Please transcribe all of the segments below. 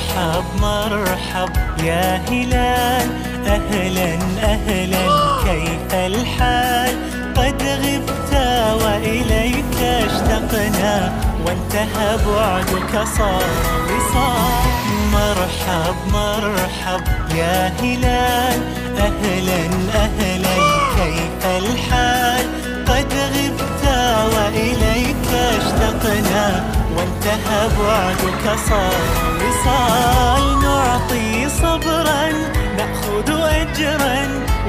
مرحب مرحب يا هلال. أهلا أهلا كيف الحال؟ قد غبت وإليك اشتقنا وانتهى بعدك صار وصال مرحب مرحب يا هلال. أهلا أهلا بعدك صار وصال نعطي صبرا نأخذ أجرا.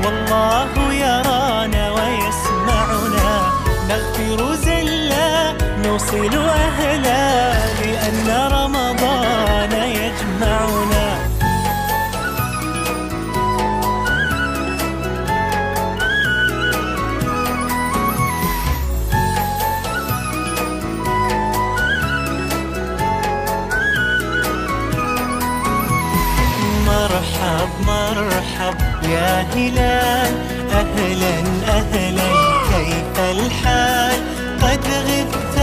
والله يرانا ويسمعنا. نغفر زلا نوصل أهلا. هلال أهلا أهلا كيف الحال؟ قد غبت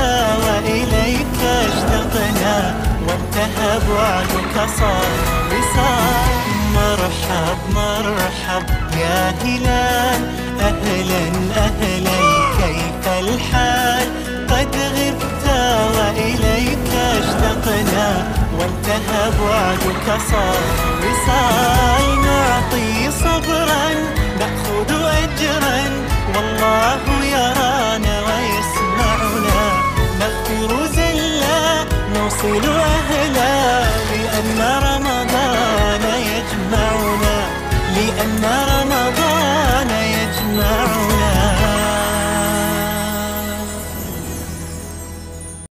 وإليك اشتقنا. وانتهى بعدك صار وصال مرحب مرحب يا هلال. أهلا أهلا كيف الحال؟ قد غبت وإليك اشتقنا. وانتهى بعدك صار وصال والله يرانا ويسمعنا. نغفر زلا نوصل أهلا. لأن رمضان يجمعنا. لأن